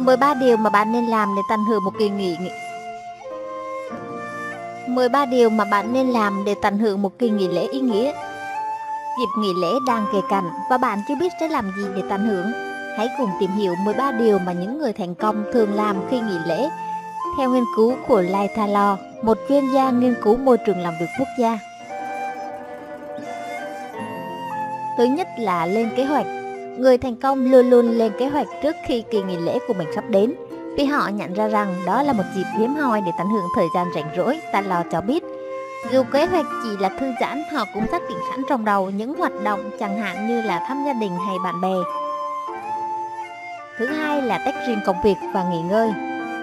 13 điều mà bạn nên làm để tận hưởng một kỳ nghỉ 13 điều mà bạn nên làm để tận hưởng một kỳ nghỉ lễ ý nghĩa. Dịp nghỉ lễ đang kề cận và bạn chưa biết sẽ làm gì để tận hưởng Hãy cùng tìm hiểu 13 điều mà những người thành công thường làm khi nghỉ lễ. Theo nghiên cứu của Lai Thalor, một chuyên gia nghiên cứu môi trường làm việc quốc gia Thứ nhất là lên kế hoạch. Người thành công luôn luôn lên kế hoạch trước khi kỳ nghỉ lễ của mình sắp đến vì họ nhận ra rằng đó là một dịp hiếm hoi để tận hưởng thời gian rảnh rỗi, ta lo cho biết. Dù kế hoạch chỉ là thư giãn, họ cũng xác định sẵn trong đầu những hoạt động chẳng hạn như là thăm gia đình hay bạn bè. Thứ hai là tách riêng công việc và nghỉ ngơi.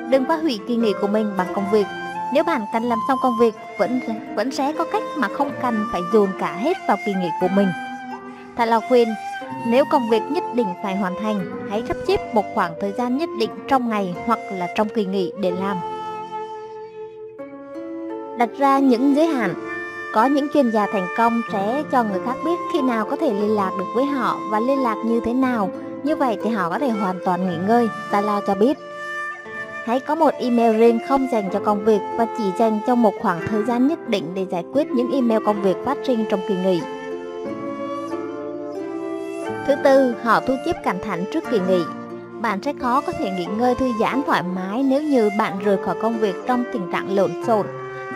Đừng phá hủy kỳ nghỉ của mình bằng công việc. Nếu bạn cần làm xong công việc, vẫn vẫn sẽ có cách mà không cần phải dồn cả hết vào kỳ nghỉ của mình. Thật Lào khuyên, nếu công việc nhất định phải hoàn thành, hãy sắp xếp một khoảng thời gian nhất định trong ngày hoặc là trong kỳ nghỉ để làm. Đặt ra những giới hạn Có những chuyên gia thành công sẽ cho người khác biết khi nào có thể liên lạc được với họ và liên lạc như thế nào. Như vậy thì họ có thể hoàn toàn nghỉ ngơi, ta lo cho biết. Hãy có một email riêng không dành cho công việc và chỉ dành cho một khoảng thời gian nhất định để giải quyết những email công việc phát sinh trong kỳ nghỉ. Thứ tư, họ thu xếp cẩn thận trước kỳ nghỉ. Bạn sẽ khó có thể nghỉ ngơi thư giãn thoải mái nếu như bạn rời khỏi công việc trong tình trạng lộn xộn.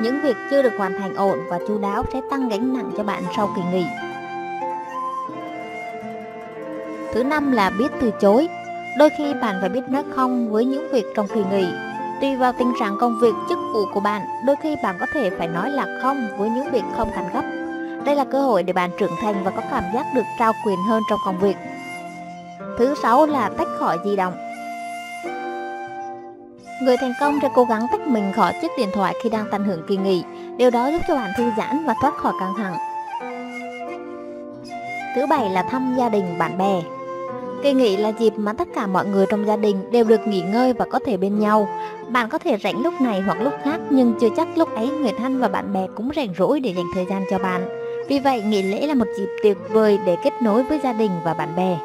Những việc chưa được hoàn thành ổn và chu đáo sẽ tăng gánh nặng cho bạn sau kỳ nghỉ. Thứ năm là biết từ chối. Đôi khi bạn phải biết nói không với những việc trong kỳ nghỉ. Tùy vào tình trạng công việc, chức vụ của bạn, đôi khi bạn có thể phải nói là không với những việc không cần gấp đây là cơ hội để bạn trưởng thành và có cảm giác được trao quyền hơn trong công việc. Thứ sáu là tách khỏi di động. Người thành công sẽ cố gắng tách mình khỏi chiếc điện thoại khi đang tận hưởng kỳ nghỉ. Điều đó giúp cho bạn thư giãn và thoát khỏi căng thẳng. Thứ bảy là thăm gia đình, bạn bè. Kỳ nghỉ là dịp mà tất cả mọi người trong gia đình đều được nghỉ ngơi và có thể bên nhau. Bạn có thể rảnh lúc này hoặc lúc khác nhưng chưa chắc lúc ấy người thân và bạn bè cũng rảnh rỗi để dành thời gian cho bạn. Vì vậy, nghỉ lễ là một dịp tuyệt vời để kết nối với gia đình và bạn bè.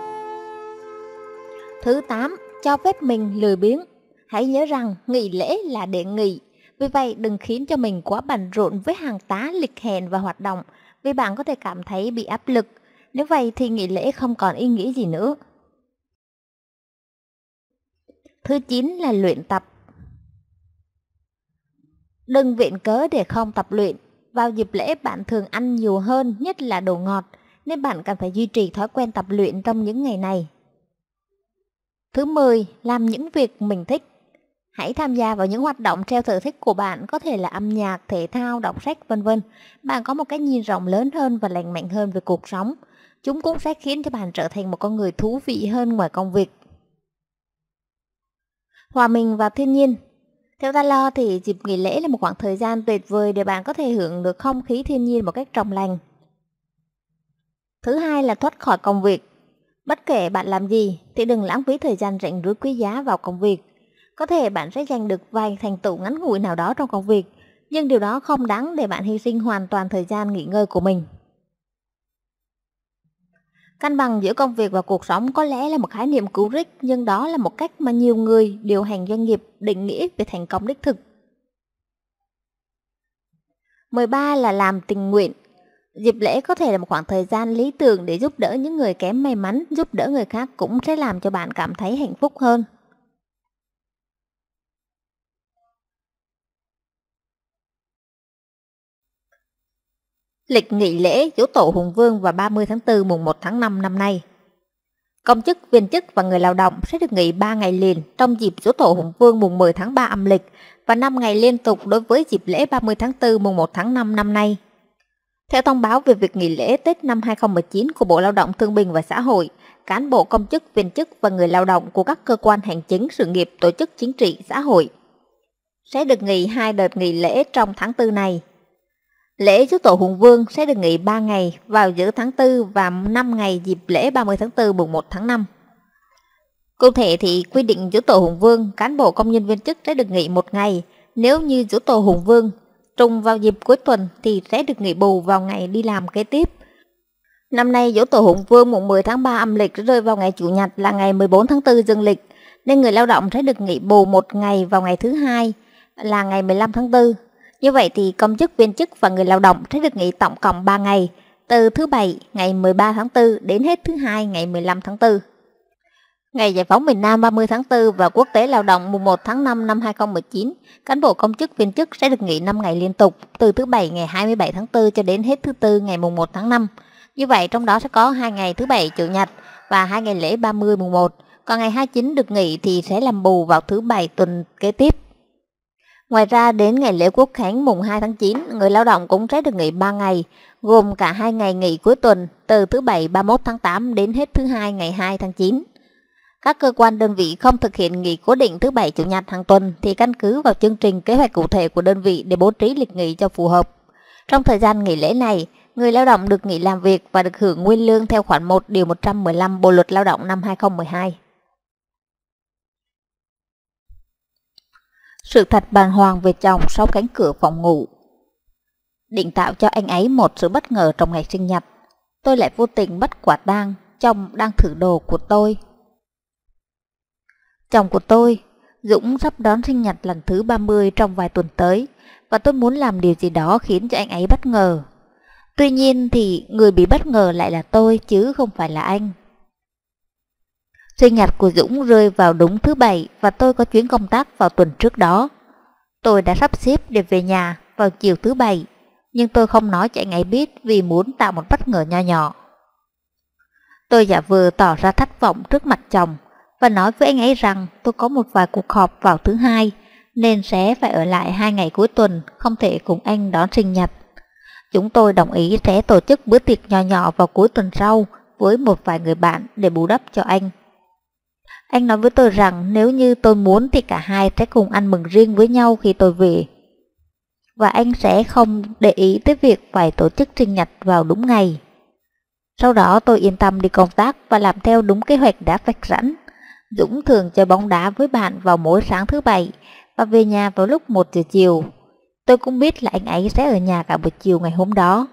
Thứ 8. Cho phép mình lười biếng. Hãy nhớ rằng nghỉ lễ là để nghỉ. Vì vậy, đừng khiến cho mình quá bận rộn với hàng tá lịch hẹn và hoạt động, vì bạn có thể cảm thấy bị áp lực. Nếu vậy thì nghỉ lễ không còn ý nghĩa gì nữa. Thứ 9 là luyện tập. Đừng viện cớ để không tập luyện vào dịp lễ bạn thường ăn nhiều hơn, nhất là đồ ngọt, nên bạn cần phải duy trì thói quen tập luyện trong những ngày này. Thứ 10. Làm những việc mình thích. Hãy tham gia vào những hoạt động theo sở thích của bạn, có thể là âm nhạc, thể thao, đọc sách, vân vân. Bạn có một cái nhìn rộng lớn hơn và lành mạnh hơn về cuộc sống. Chúng cũng sẽ khiến cho bạn trở thành một con người thú vị hơn ngoài công việc. Hòa mình vào thiên nhiên theo ta lo thì dịp nghỉ lễ là một khoảng thời gian tuyệt vời để bạn có thể hưởng được không khí thiên nhiên một cách trong lành. Thứ hai là thoát khỏi công việc. Bất kể bạn làm gì thì đừng lãng phí thời gian rảnh rỗi quý giá vào công việc. Có thể bạn sẽ giành được vài thành tựu ngắn ngủi nào đó trong công việc, nhưng điều đó không đáng để bạn hy sinh hoàn toàn thời gian nghỉ ngơi của mình. Cân bằng giữa công việc và cuộc sống có lẽ là một khái niệm cũ rích, nhưng đó là một cách mà nhiều người điều hành doanh nghiệp định nghĩa về thành công đích thực. 13 là làm tình nguyện. Dịp lễ có thể là một khoảng thời gian lý tưởng để giúp đỡ những người kém may mắn, giúp đỡ người khác cũng sẽ làm cho bạn cảm thấy hạnh phúc hơn. Lịch nghỉ lễ Dỗ Tổ Hùng Vương vào 30 tháng 4 mùng 1 tháng 5 năm nay. Công chức, viên chức và người lao động sẽ được nghỉ 3 ngày liền trong dịp Dỗ Tổ Hùng Vương mùng 10 tháng 3 âm lịch và 5 ngày liên tục đối với dịp lễ 30 tháng 4 mùng 1 tháng 5 năm nay. Theo thông báo về việc nghỉ lễ Tết năm 2019 của Bộ Lao động Thương binh và Xã hội, cán bộ công chức, viên chức và người lao động của các cơ quan hành chính, sự nghiệp, tổ chức chính trị, xã hội sẽ được nghỉ hai đợt nghỉ lễ trong tháng 4 này Lễ Dỗ Tổ Hùng Vương sẽ được nghỉ 3 ngày vào giữa tháng 4 và 5 ngày dịp lễ 30 tháng 4 mùng 1 tháng 5. Cụ thể thì quy định Dỗ Tổ Hùng Vương, cán bộ công nhân viên chức sẽ được nghỉ một ngày. Nếu như Dỗ Tổ Hùng Vương trùng vào dịp cuối tuần thì sẽ được nghỉ bù vào ngày đi làm kế tiếp. Năm nay Dỗ Tổ Hùng Vương mùng 10 tháng 3 âm lịch rơi vào ngày Chủ nhật là ngày 14 tháng 4 dương lịch. nên người lao động sẽ được nghỉ bù một ngày vào ngày thứ hai là ngày 15 tháng 4. Như vậy thì công chức viên chức và người lao động sẽ được nghỉ tổng cộng 3 ngày, từ thứ Bảy ngày 13 tháng 4 đến hết thứ Hai ngày 15 tháng 4. Ngày giải phóng miền Nam 30 tháng 4 và Quốc tế Lao động mùng 1 tháng 5 năm 2019, cán bộ công chức viên chức sẽ được nghỉ 5 ngày liên tục, từ thứ Bảy ngày 27 tháng 4 cho đến hết thứ Tư ngày mùng 1 tháng 5. Như vậy trong đó sẽ có 2 ngày thứ Bảy, Chủ nhật và 2 ngày lễ 30 mùng 1, còn ngày 29 được nghỉ thì sẽ làm bù vào thứ Bảy tuần kế tiếp. Ngoài ra đến ngày lễ Quốc khánh mùng 2 tháng 9, người lao động cũng sẽ được nghỉ 3 ngày, gồm cả hai ngày nghỉ cuối tuần từ thứ Bảy 31 tháng 8 đến hết thứ Hai ngày 2 tháng 9. Các cơ quan đơn vị không thực hiện nghỉ cố định thứ Bảy Chủ nhật hàng tuần thì căn cứ vào chương trình kế hoạch cụ thể của đơn vị để bố trí lịch nghỉ cho phù hợp. Trong thời gian nghỉ lễ này, người lao động được nghỉ làm việc và được hưởng nguyên lương theo khoản 1 điều 115 Bộ luật Lao động năm 2012. Sự thật bàng hoàng về chồng sau cánh cửa phòng ngủ. Định tạo cho anh ấy một sự bất ngờ trong ngày sinh nhật. Tôi lại vô tình bắt quả tang chồng đang thử đồ của tôi. Chồng của tôi, Dũng sắp đón sinh nhật lần thứ 30 trong vài tuần tới và tôi muốn làm điều gì đó khiến cho anh ấy bất ngờ. Tuy nhiên thì người bị bất ngờ lại là tôi chứ không phải là anh. Sinh nhật của Dũng rơi vào đúng thứ bảy và tôi có chuyến công tác vào tuần trước đó. Tôi đã sắp xếp để về nhà vào chiều thứ bảy, nhưng tôi không nói cho anh ấy biết vì muốn tạo một bất ngờ nho nhỏ. Tôi giả vờ tỏ ra thất vọng trước mặt chồng và nói với anh ấy rằng tôi có một vài cuộc họp vào thứ hai nên sẽ phải ở lại hai ngày cuối tuần, không thể cùng anh đón sinh nhật. Chúng tôi đồng ý sẽ tổ chức bữa tiệc nhỏ nhỏ vào cuối tuần sau với một vài người bạn để bù đắp cho anh. Anh nói với tôi rằng nếu như tôi muốn thì cả hai sẽ cùng ăn mừng riêng với nhau khi tôi về. Và anh sẽ không để ý tới việc phải tổ chức sinh nhật vào đúng ngày. Sau đó tôi yên tâm đi công tác và làm theo đúng kế hoạch đã vạch sẵn. Dũng thường chơi bóng đá với bạn vào mỗi sáng thứ bảy và về nhà vào lúc 1 giờ chiều. Tôi cũng biết là anh ấy sẽ ở nhà cả buổi chiều ngày hôm đó.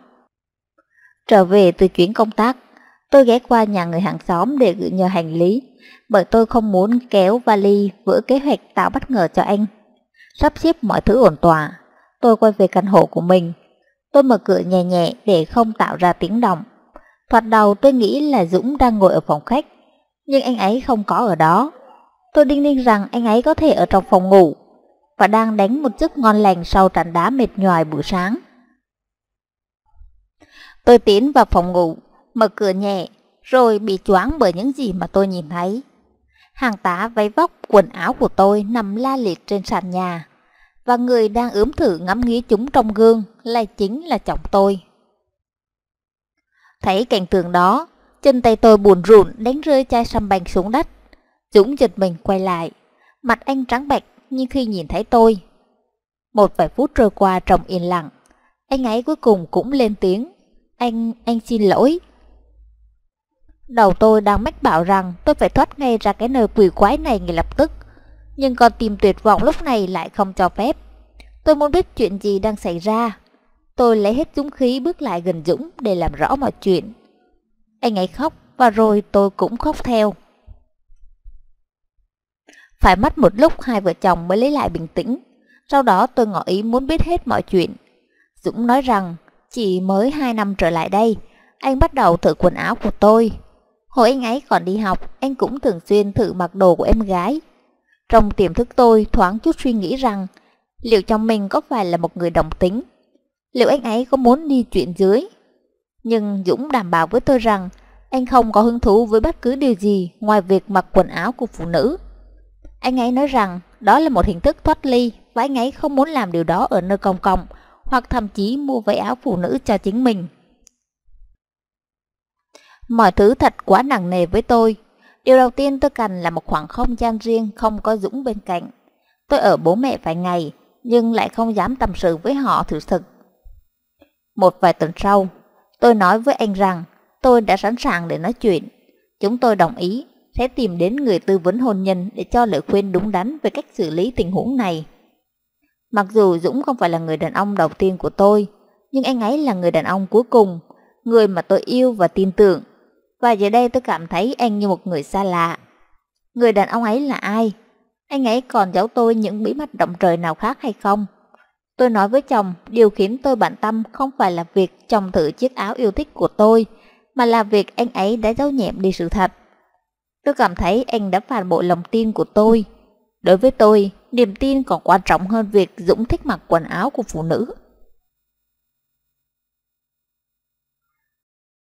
Trở về từ chuyến công tác, tôi ghé qua nhà người hàng xóm để gửi nhờ hành lý, bởi tôi không muốn kéo vali vỡ kế hoạch tạo bất ngờ cho anh. Sắp xếp mọi thứ ổn tỏa, tôi quay về căn hộ của mình. Tôi mở cửa nhẹ nhẹ để không tạo ra tiếng động. Thoạt đầu tôi nghĩ là Dũng đang ngồi ở phòng khách, nhưng anh ấy không có ở đó. Tôi đinh ninh rằng anh ấy có thể ở trong phòng ngủ và đang đánh một giấc ngon lành sau trận đá mệt nhoài buổi sáng. Tôi tiến vào phòng ngủ, mở cửa nhẹ, rồi bị choáng bởi những gì mà tôi nhìn thấy. Hàng tá váy vóc quần áo của tôi nằm la liệt trên sàn nhà, và người đang ướm thử ngắm nghía chúng trong gương lại chính là chồng tôi. Thấy cảnh tượng đó, chân tay tôi buồn rụn đánh rơi chai sâm bành xuống đất. Dũng giật mình quay lại, mặt anh trắng bệch nhưng khi nhìn thấy tôi. Một vài phút trôi qua trong yên lặng, anh ấy cuối cùng cũng lên tiếng. Anh, anh xin lỗi. Đầu tôi đang mách bảo rằng tôi phải thoát ngay ra cái nơi quỷ quái này ngay lập tức. Nhưng con tim tuyệt vọng lúc này lại không cho phép. Tôi muốn biết chuyện gì đang xảy ra. Tôi lấy hết dũng khí bước lại gần Dũng để làm rõ mọi chuyện. Anh ấy khóc và rồi tôi cũng khóc theo. Phải mất một lúc hai vợ chồng mới lấy lại bình tĩnh. Sau đó tôi ngỏ ý muốn biết hết mọi chuyện. Dũng nói rằng chỉ mới hai năm trở lại đây, anh bắt đầu thử quần áo của tôi. Hồi anh ấy còn đi học, anh cũng thường xuyên thử mặc đồ của em gái. Trong tiềm thức tôi thoáng chút suy nghĩ rằng liệu chồng mình có phải là một người đồng tính? Liệu anh ấy có muốn đi chuyện dưới? Nhưng Dũng đảm bảo với tôi rằng anh không có hứng thú với bất cứ điều gì ngoài việc mặc quần áo của phụ nữ. Anh ấy nói rằng đó là một hình thức thoát ly và anh ấy không muốn làm điều đó ở nơi công cộng hoặc thậm chí mua váy áo phụ nữ cho chính mình. Mọi thứ thật quá nặng nề với tôi. Điều đầu tiên tôi cần là một khoảng không gian riêng không có Dũng bên cạnh. Tôi ở bố mẹ vài ngày nhưng lại không dám tâm sự với họ thử thực. Một vài tuần sau, tôi nói với anh rằng tôi đã sẵn sàng để nói chuyện. Chúng tôi đồng ý sẽ tìm đến người tư vấn hôn nhân để cho lời khuyên đúng đắn về cách xử lý tình huống này. Mặc dù Dũng không phải là người đàn ông đầu tiên của tôi, nhưng anh ấy là người đàn ông cuối cùng, người mà tôi yêu và tin tưởng. Và giờ đây tôi cảm thấy anh như một người xa lạ. Người đàn ông ấy là ai? Anh ấy còn giấu tôi những bí mật động trời nào khác hay không? Tôi nói với chồng, điều khiến tôi bận tâm không phải là việc chồng thử chiếc áo yêu thích của tôi, mà là việc anh ấy đã giấu nhẹm đi sự thật. Tôi cảm thấy anh đã phản bội lòng tin của tôi. Đối với tôi, niềm tin còn quan trọng hơn việc Dũng thích mặc quần áo của phụ nữ.